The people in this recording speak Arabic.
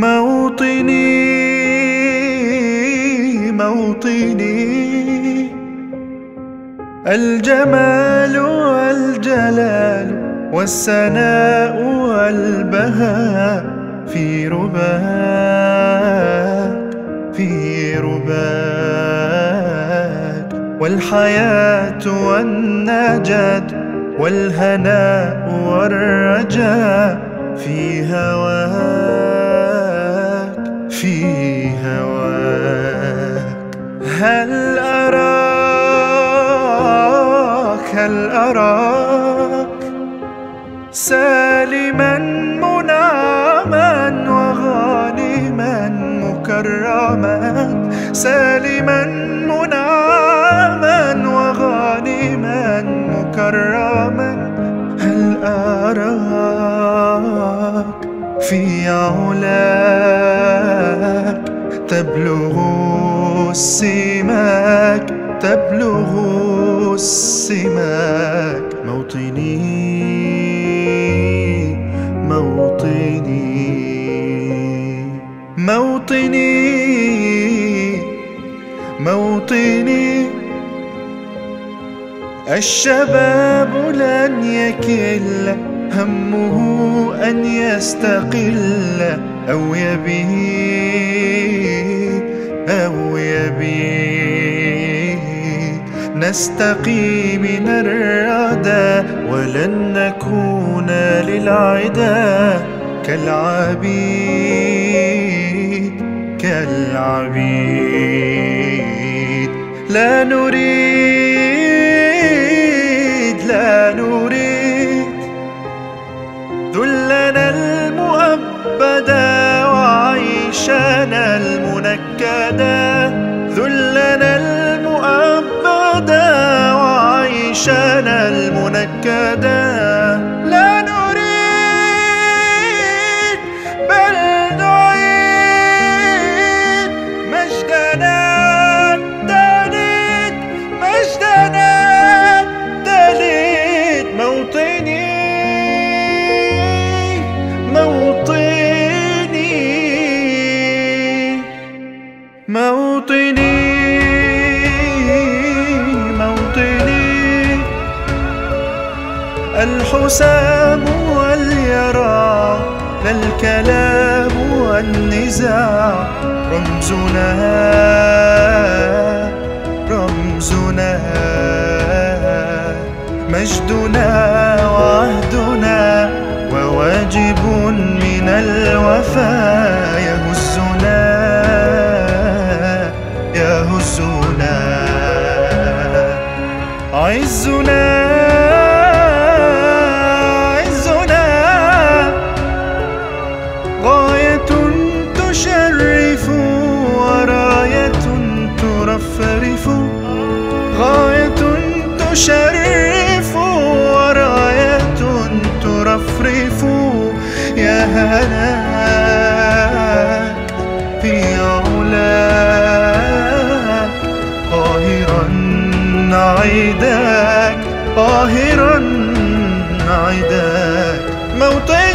موطني موطني. الجمال والجلال والسناء والبهاء في رباك في رباك. والحياة والنجاة والهناء والرجاء في هواك. هل أراك هل أراك سالما منعما وغانما مكرما سالما منعما وغانما مكرما هل أراك في علاك تبلغ السماك تبلغ السماك. موطني موطني موطني موطني. الشباب لن يكل همه أن يستقل أو يبيد يبيد نستقي من الردى ولن نكون للعدا كالعبيد كالعبيد. لا نريد لا نريد ذلنا المؤبدا وعيشنا المنكدا المنكدا لا نريد بل نعيد مجدنا الدليل مجدنا الدليل موطني موطني موطني. الحسام واليرى لا الكلام والنزاع. رمزنا رمزنا مجدنا وعهدنا وواجب من الوفاء يهزنا يهزنا. عزنا. تشرف ورايات ترفرف يا هلا في علاك طاهرا عيداك قاهرا عيداك. موطن